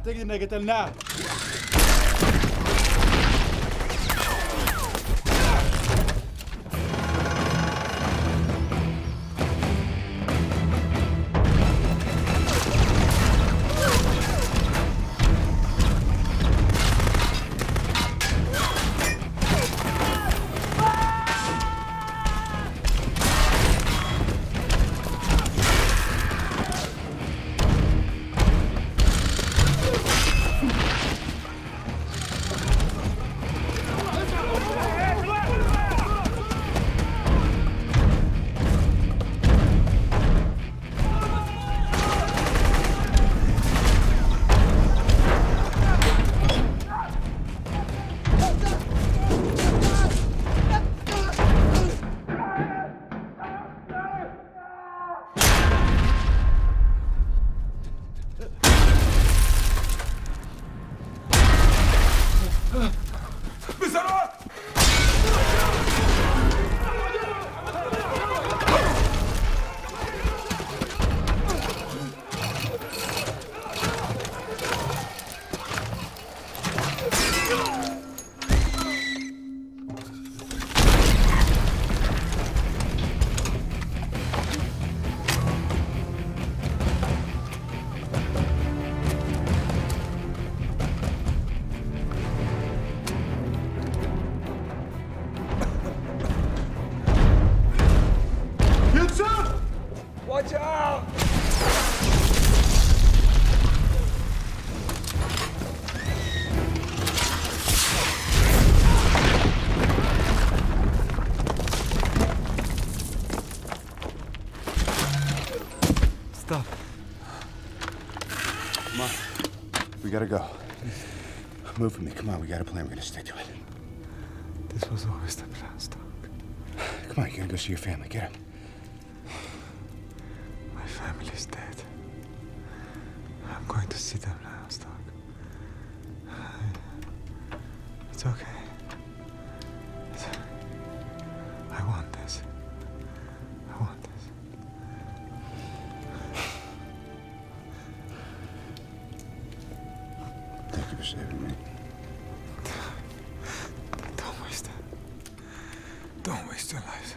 أعتقد ان قتلناه. Watch out! Stop. Come on. We gotta go. Move with me. Come on, we got a plan. We're gonna stick to it. This was always the plan, Stark. Come on, you gotta go see your family. Get up. It's okay. It's, I want this. I want this. Thank you for saving me. Don't waste it. Don't waste your life.